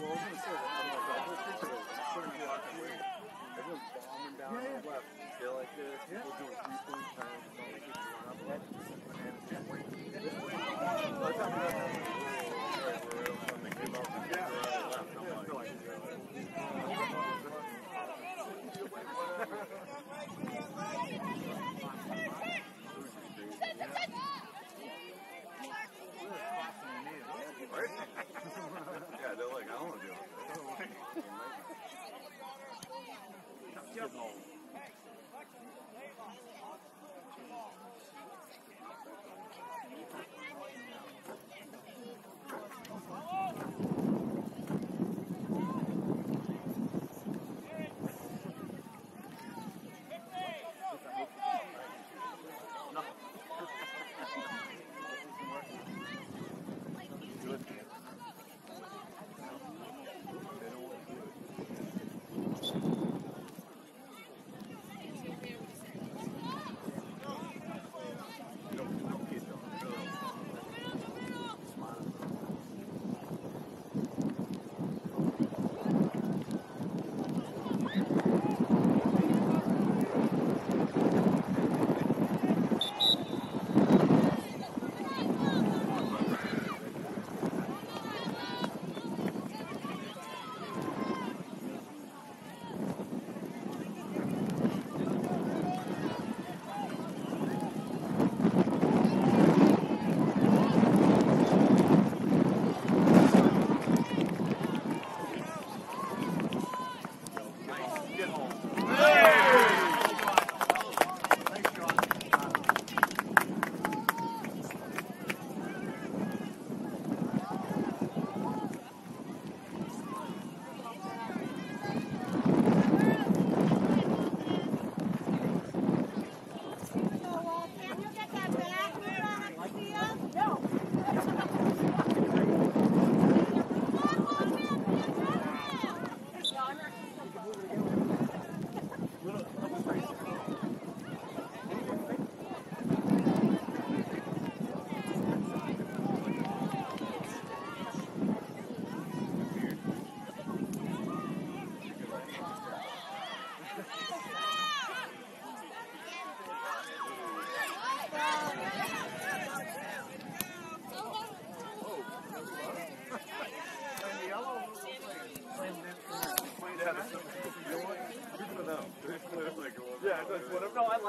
Was gonna say, I'm like, I was thinking of putting it out there. Everyone's bombing down on the left. Feel like this. People doing three-point turns. It's all like it's run up left. Bananas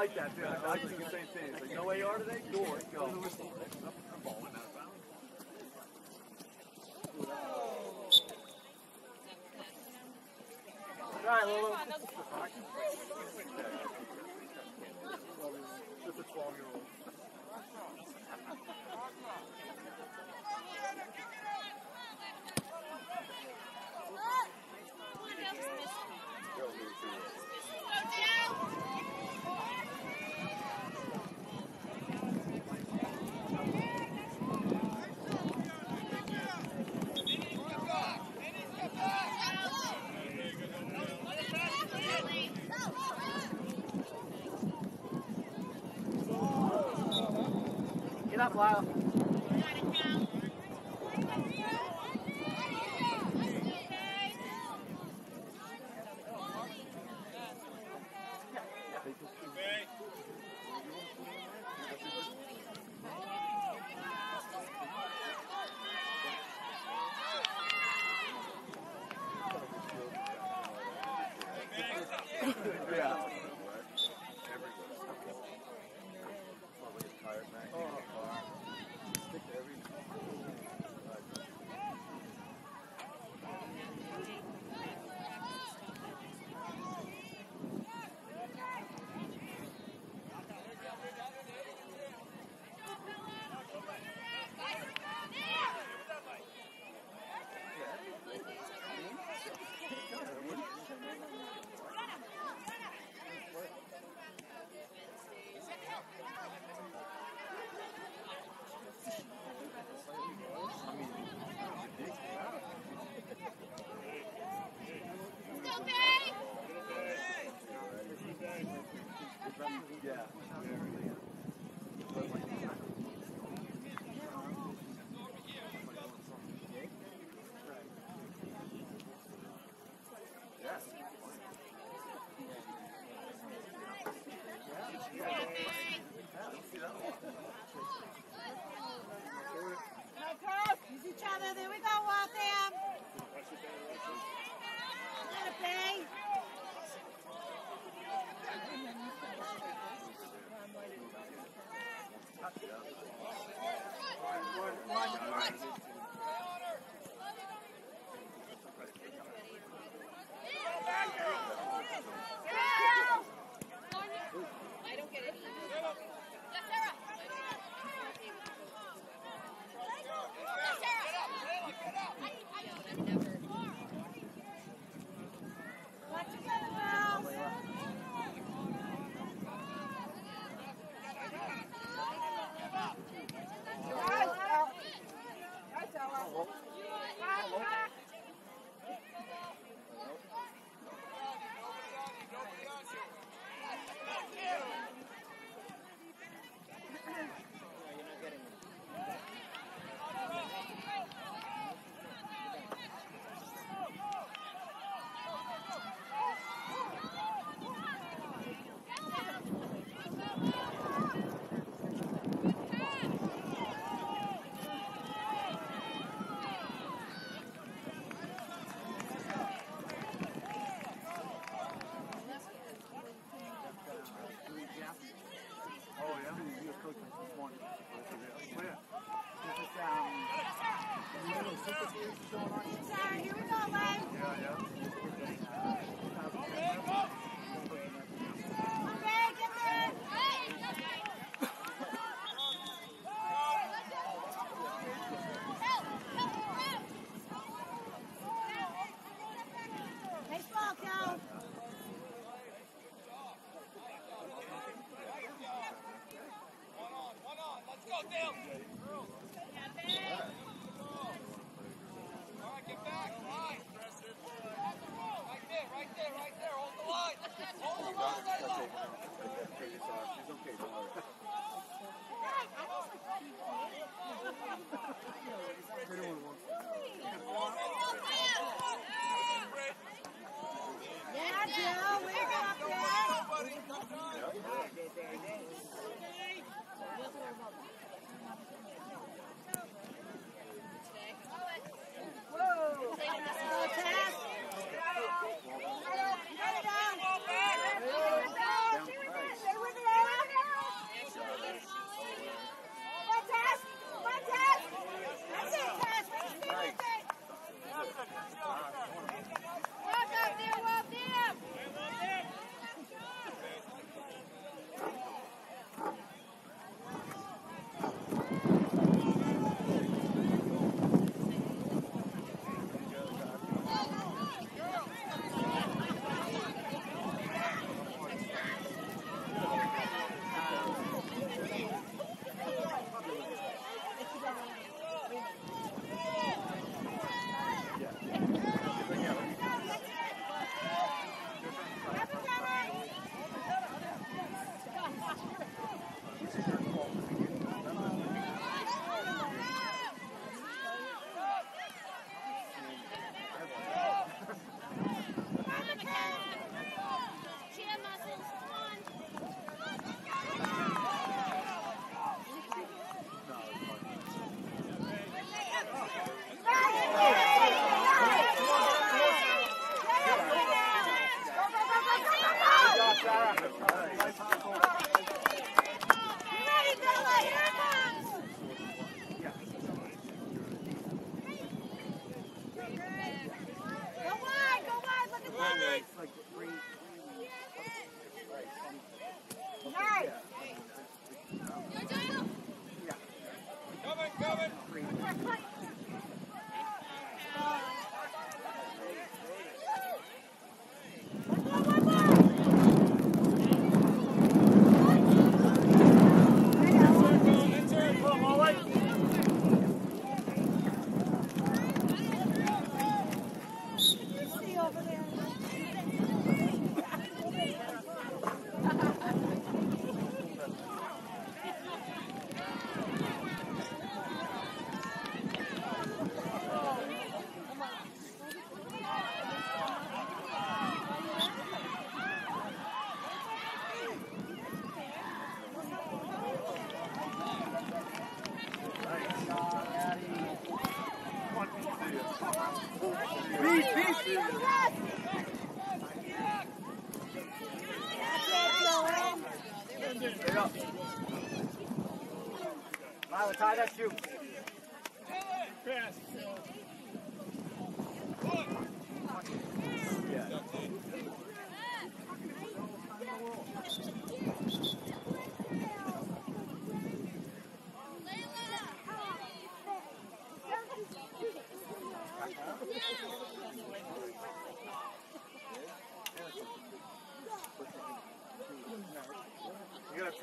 like that too. I like thinking the same thing. It's like, no AR today? Cool, let's go. All right, Lolo. Just a 12 year old. Get up, Lyle.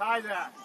Tie that.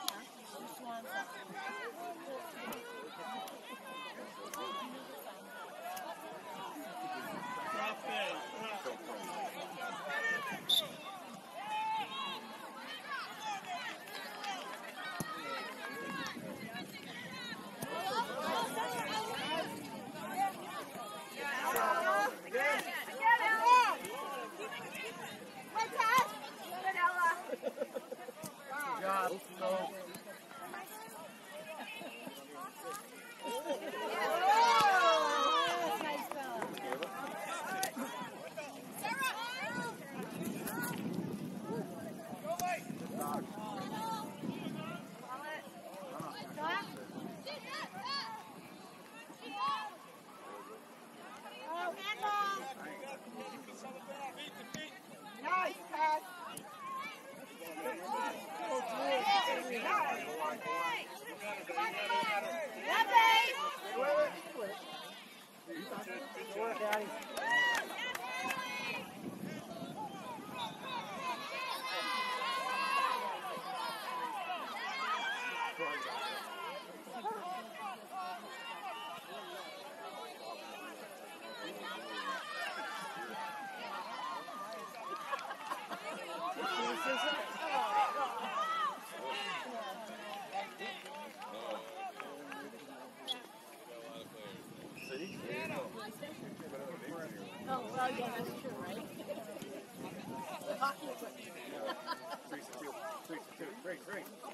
Three, two, three, two, three, three.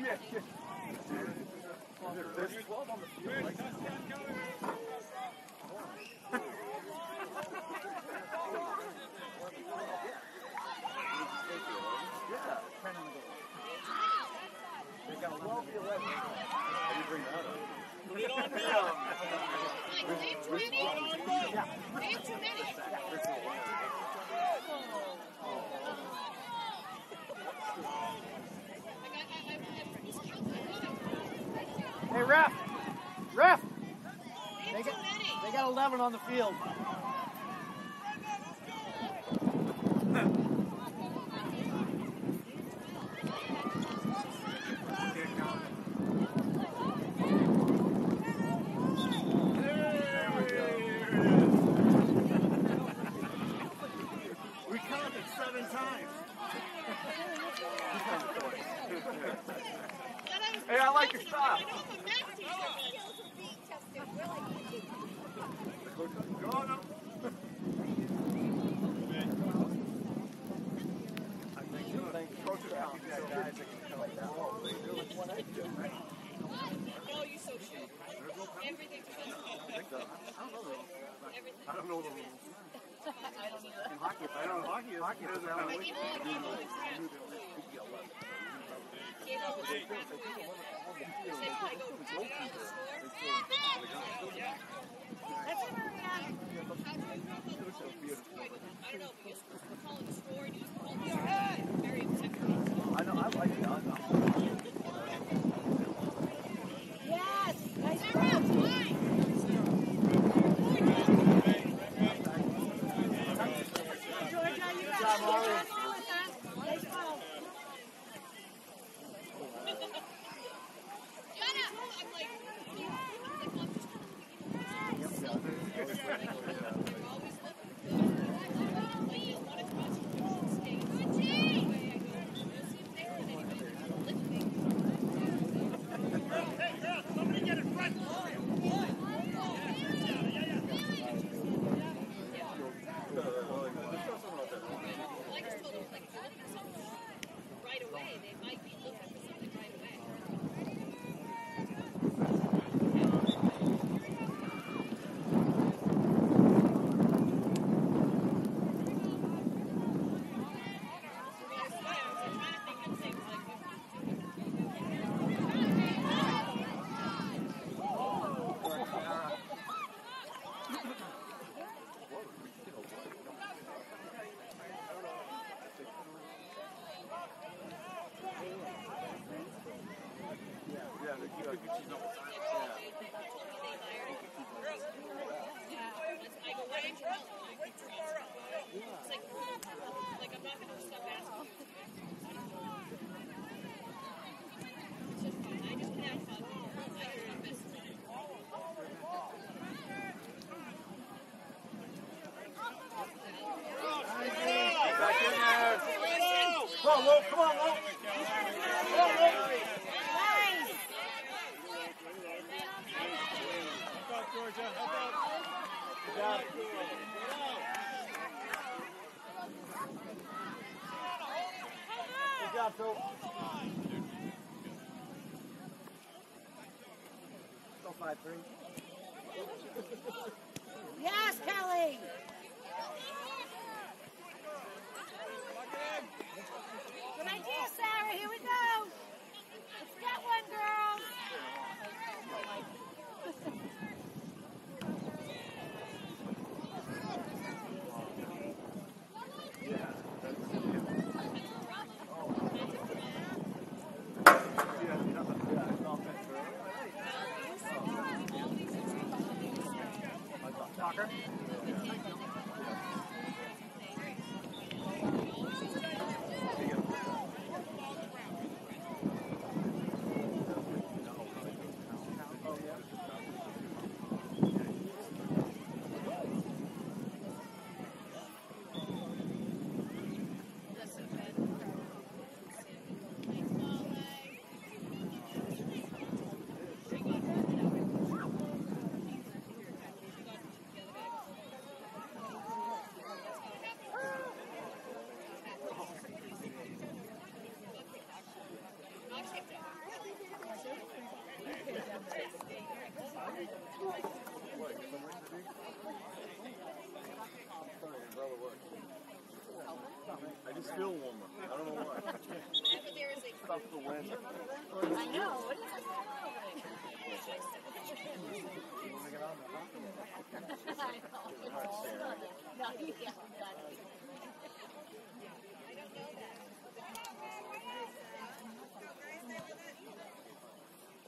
Yeah, yeah. Yeah, too many. Leave. Hey, ref. Ref. They got, they got 11 on the field. Go five three. Yes, Kelly. Good idea, Sarah. Here we go. Let's get one, girls. Soccer. I just feel warmer. I don't know why. But there is a Stuff the wind. I know. What is that You want to get on the hockey? I know. No, yeah, got it.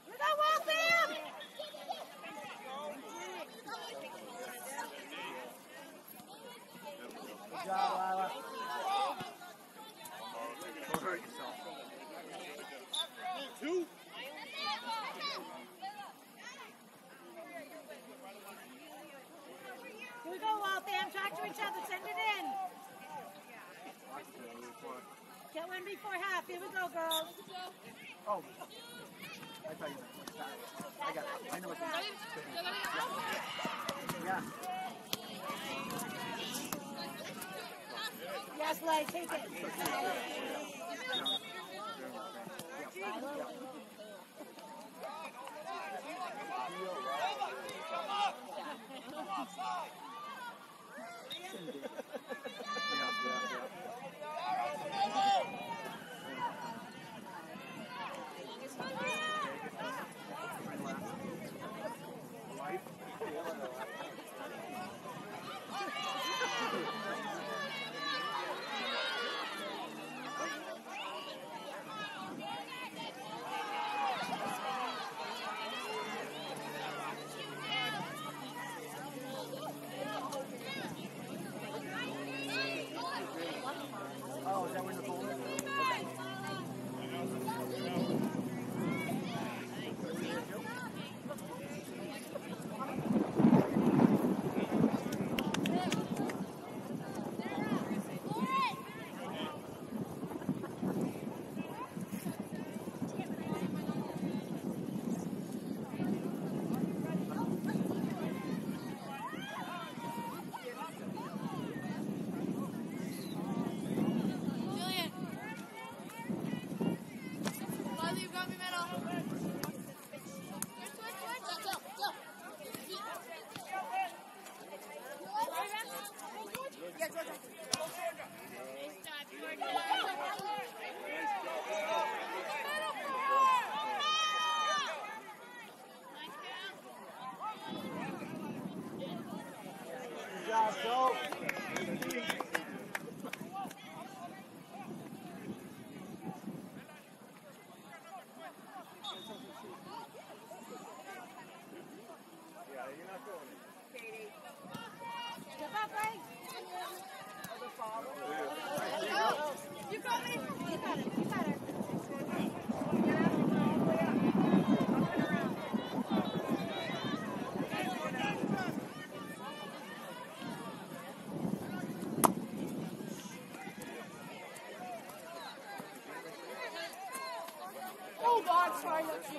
We go, Waltham! Good job, Lila. Don't hurt yourself. Two. Here we go, Waltham. Talk to each other. Send it in. Get one before half. Here we go, girls. Oh. I thought you meant sorry. I got it. I know what you mean. Yeah. Yes, Lay, take it. Yeah,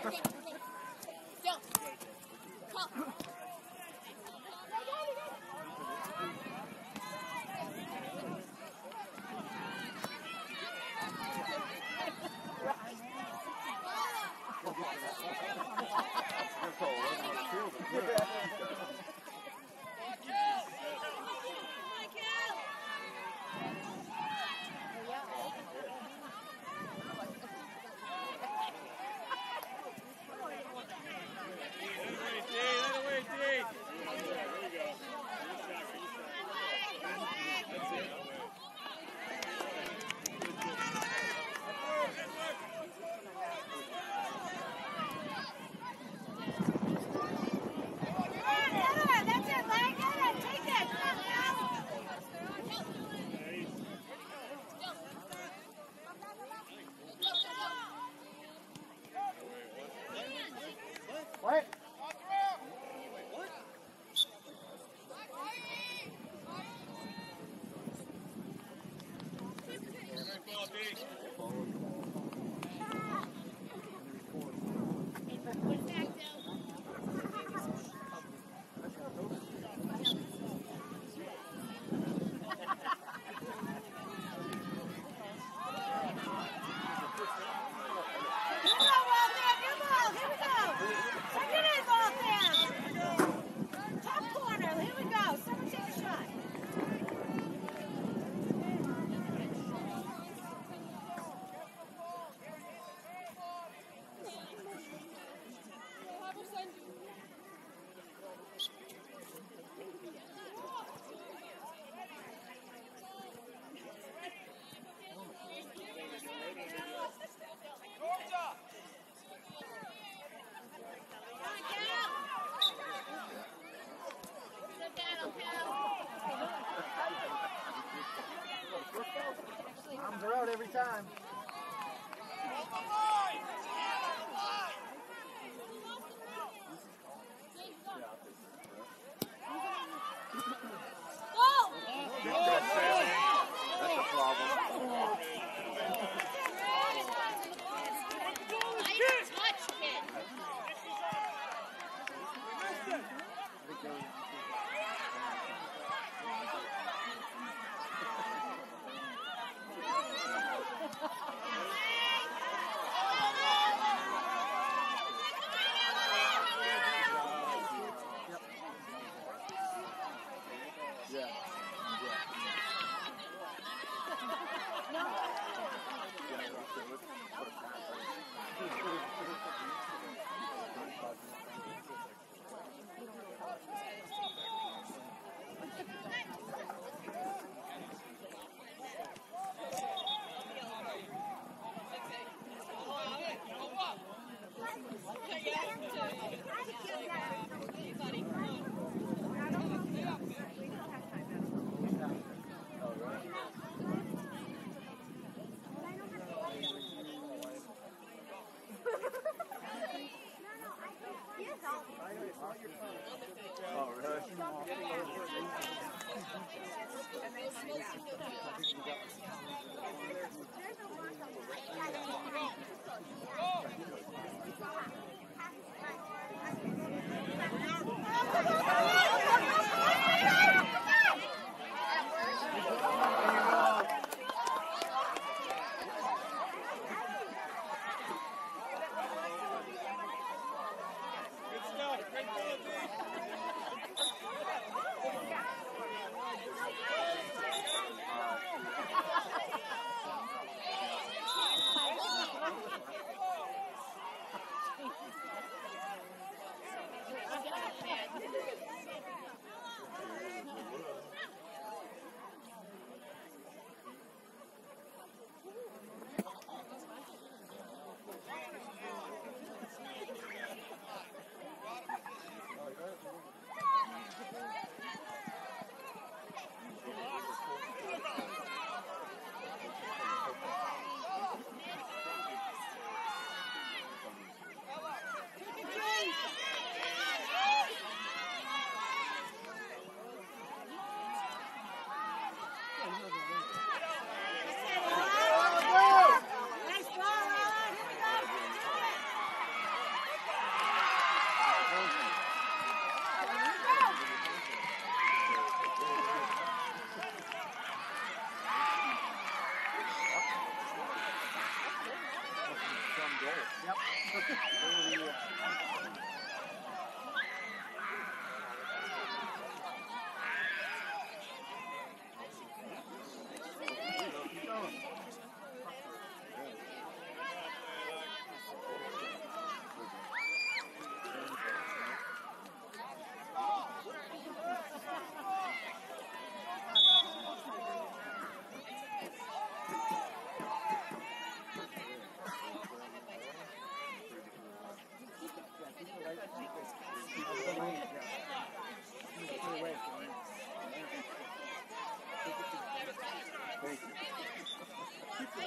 Gracias. time. Hallelujah.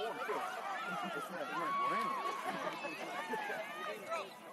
It's not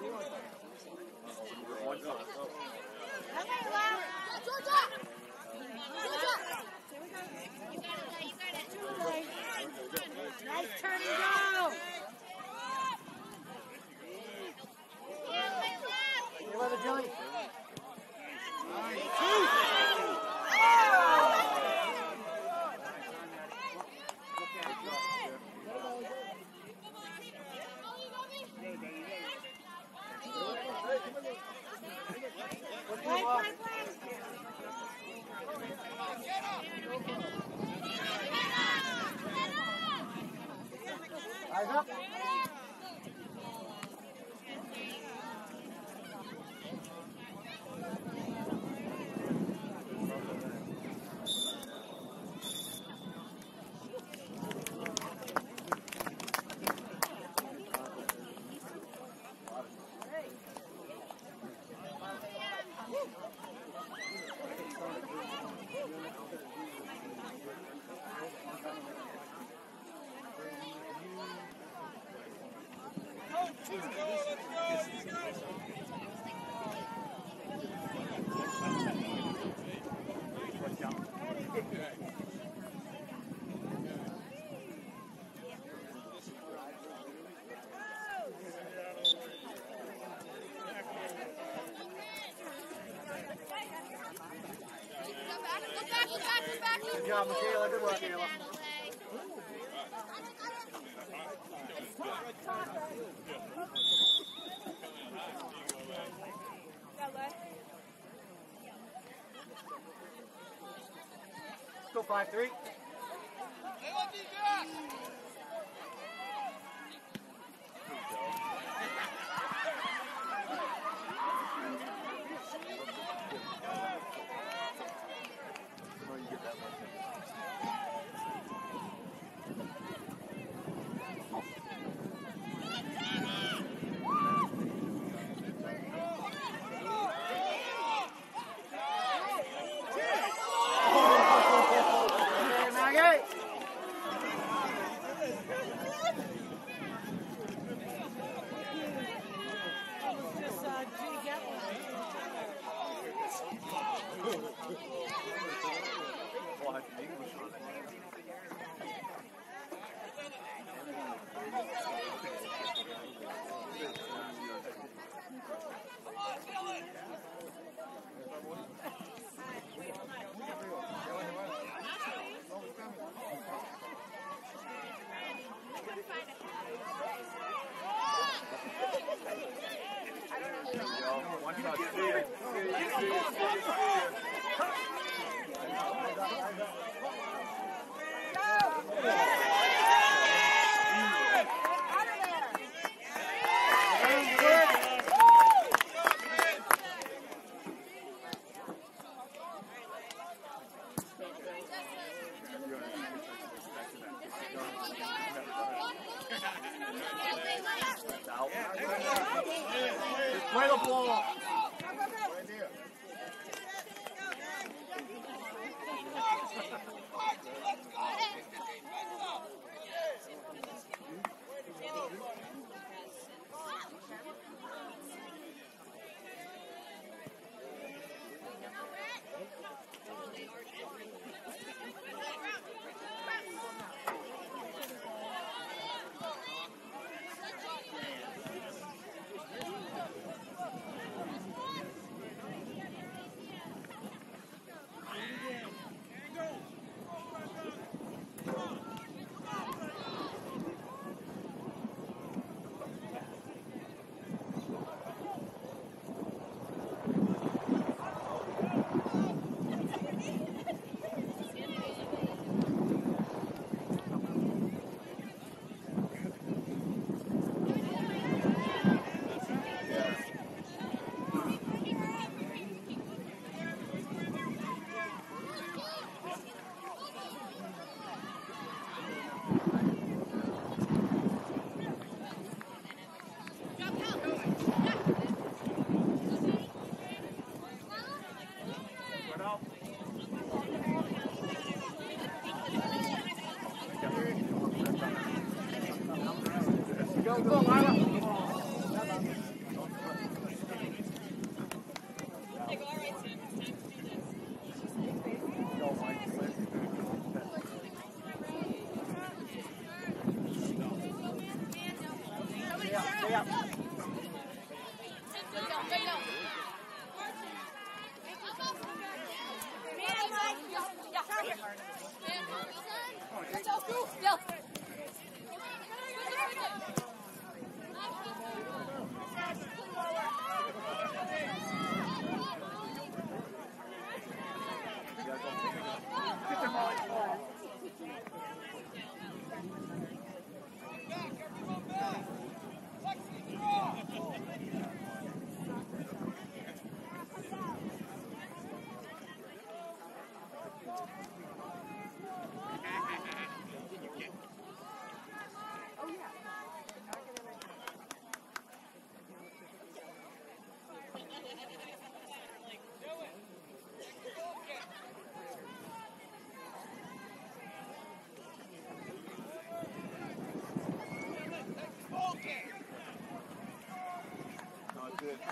来，开始吧，坐坐。job, Michaela. Good work, Michaela. 5-3. good.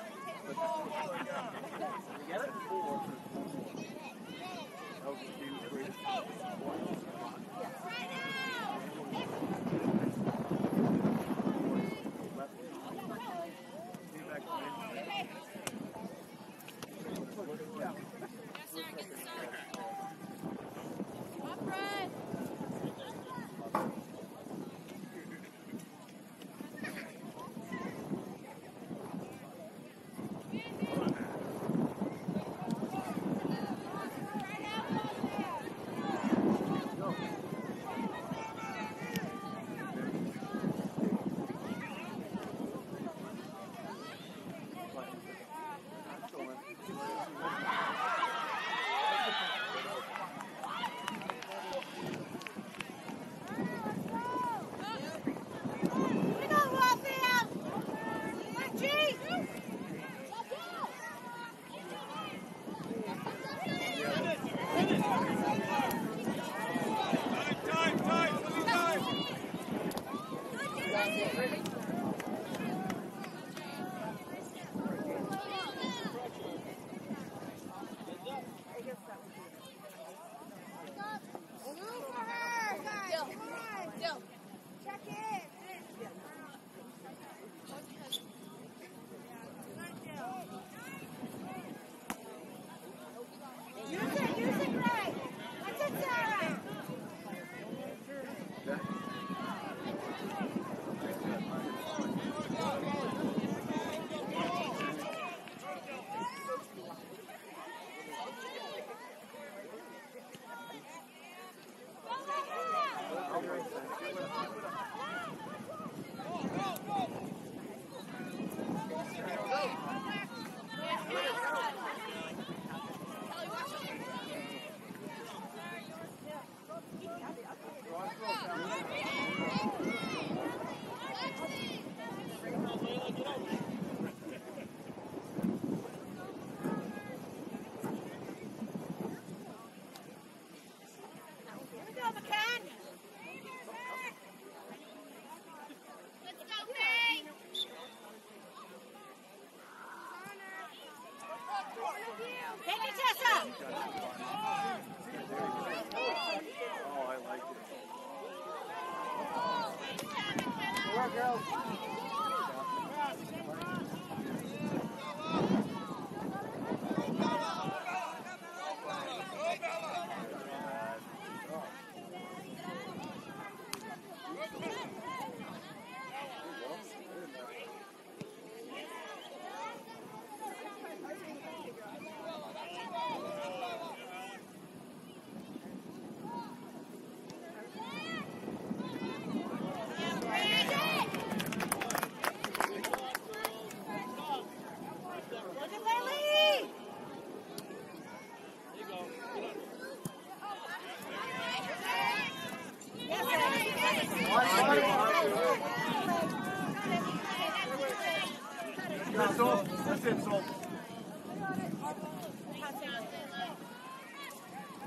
Oh, I like it. Work, girls.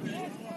Good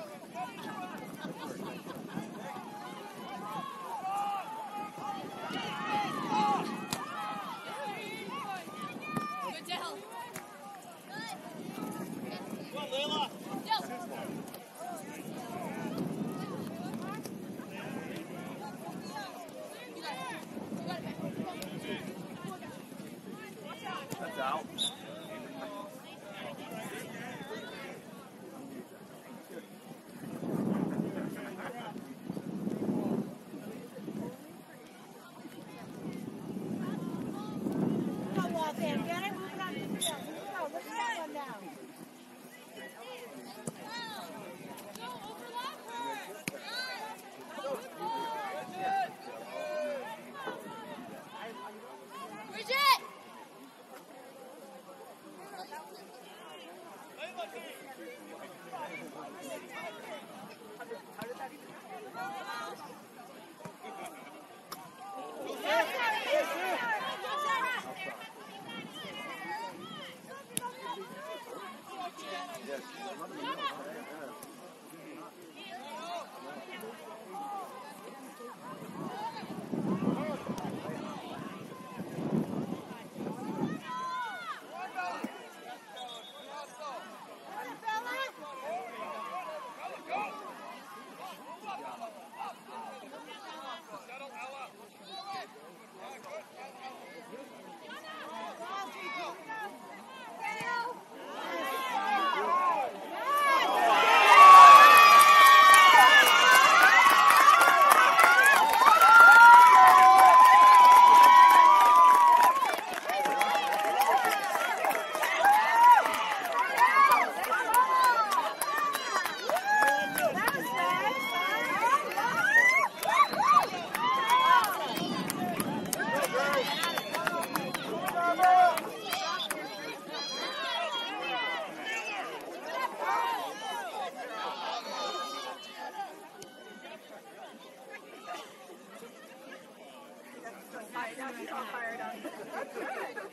all fired up. That's good.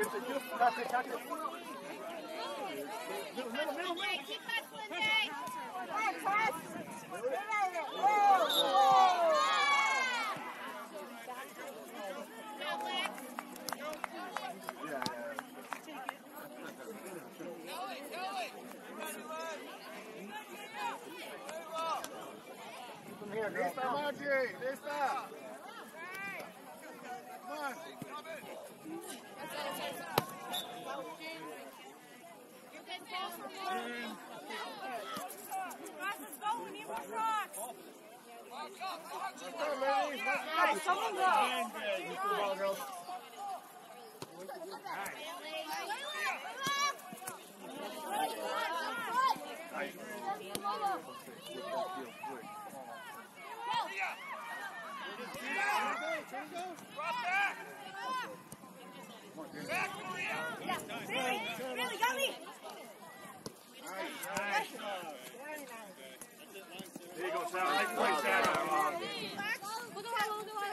Good there, good there, it, touch it on. Let's go, ladies, let's go. someone go. You put the ball, girls. Really got me. There you go, Sarah. Nice play, Sarah. Look away, look away.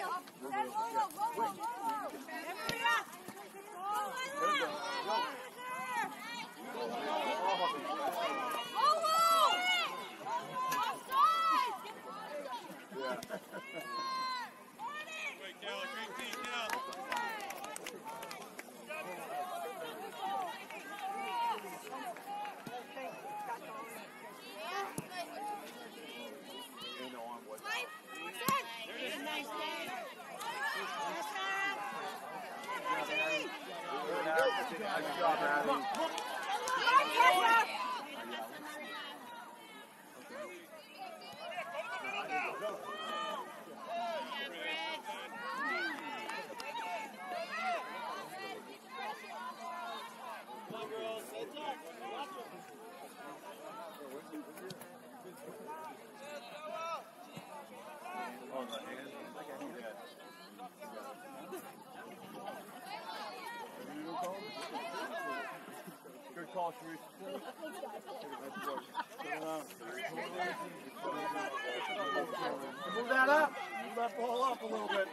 Ain't no on what. Good job, Abby. Oh, the hand. I can do that. Good call, Sharice. Move that up. Move that ball up a little bit.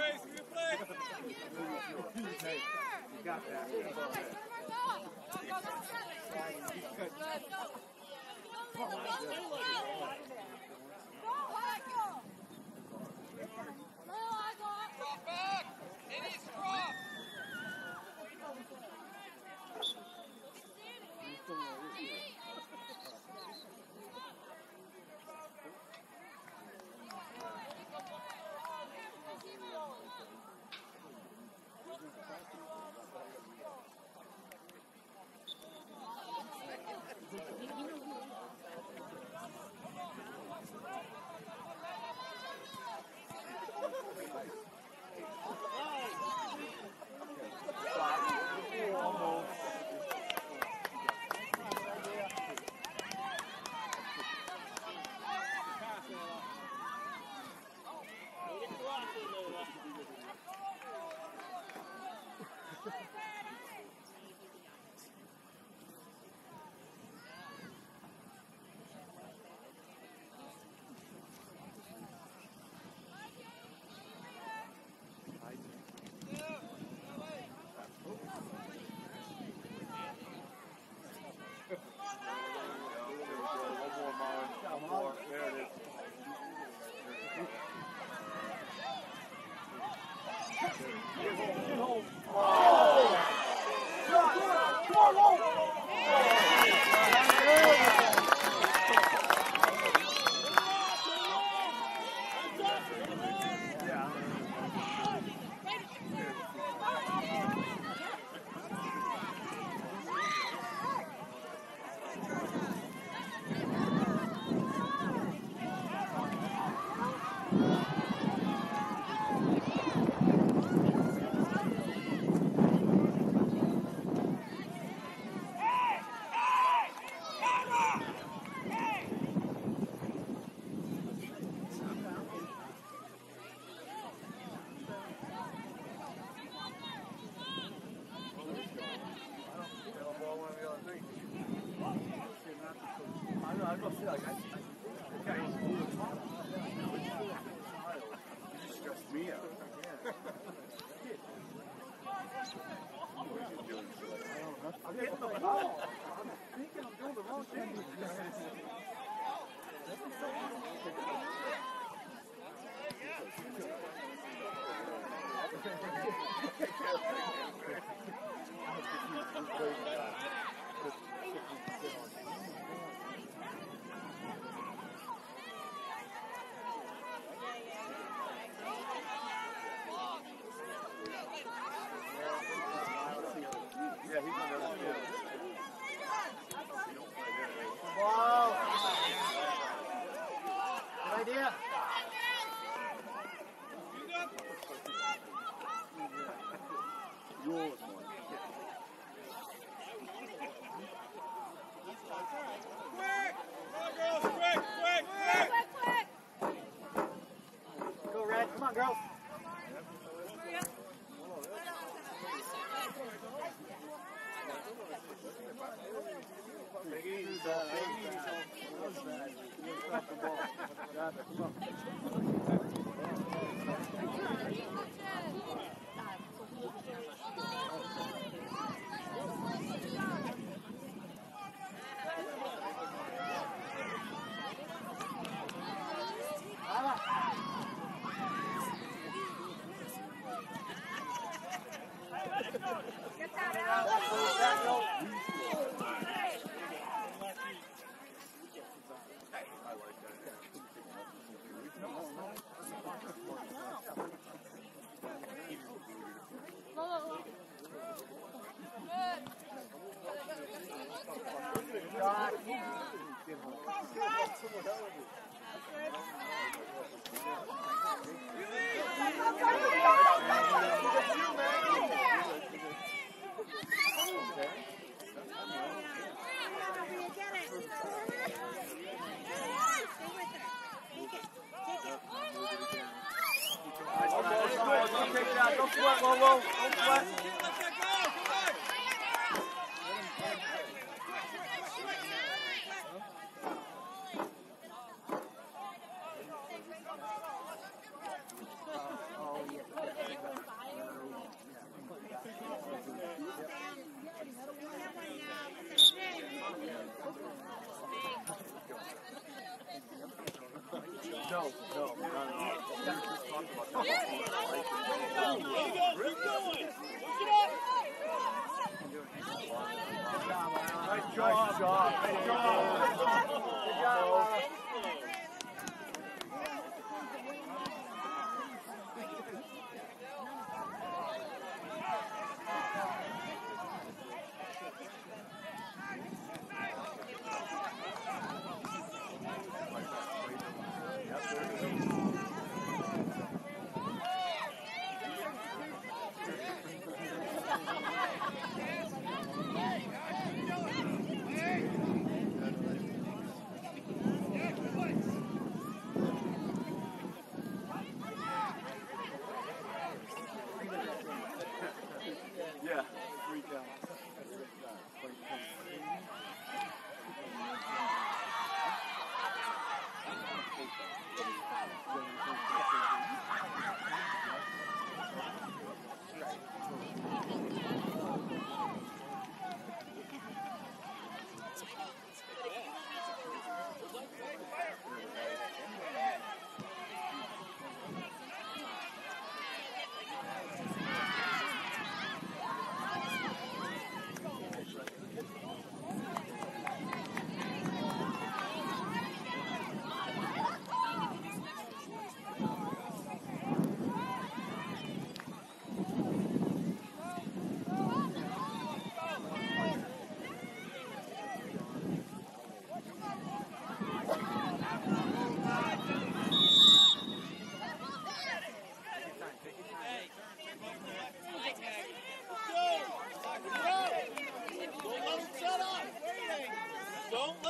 Grace, you play? Got that. Go, Michael. Go, Get home. Get home. Don't take that. Don't sweat, Lolo. Don't sweat. No, no, no, no. Let's just talk about that. Nice job. Nice job. Nice job. Don't let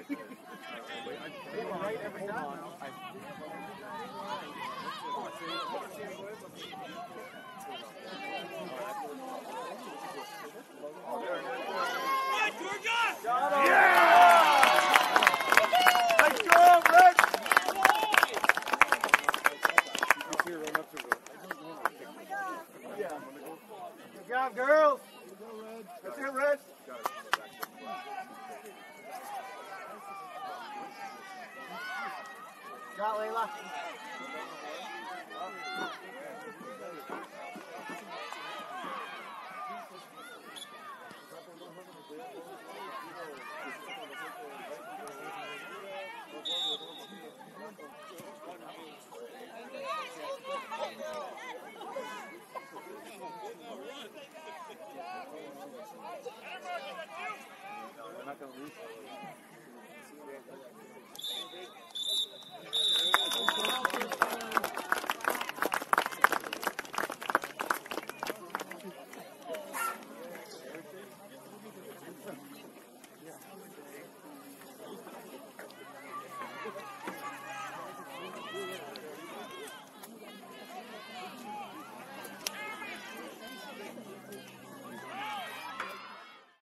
right there. Wait, I, they were right every time.